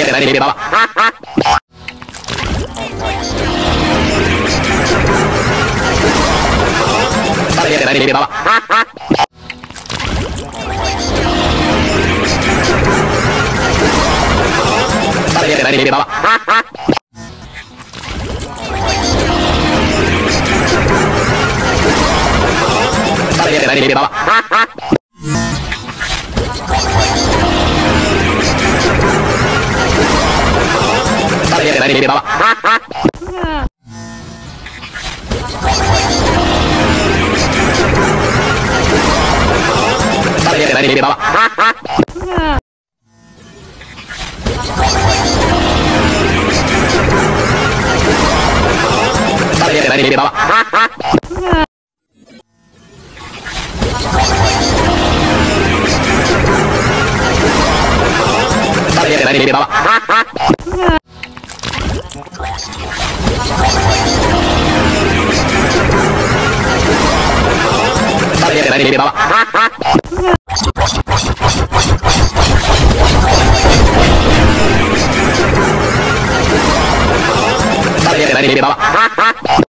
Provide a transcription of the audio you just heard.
dia kena di di bawah. 来，你别打了！啊啊！来，你别打了！啊啊！来，别！别打了！别打了！啊啊！别打了！ババ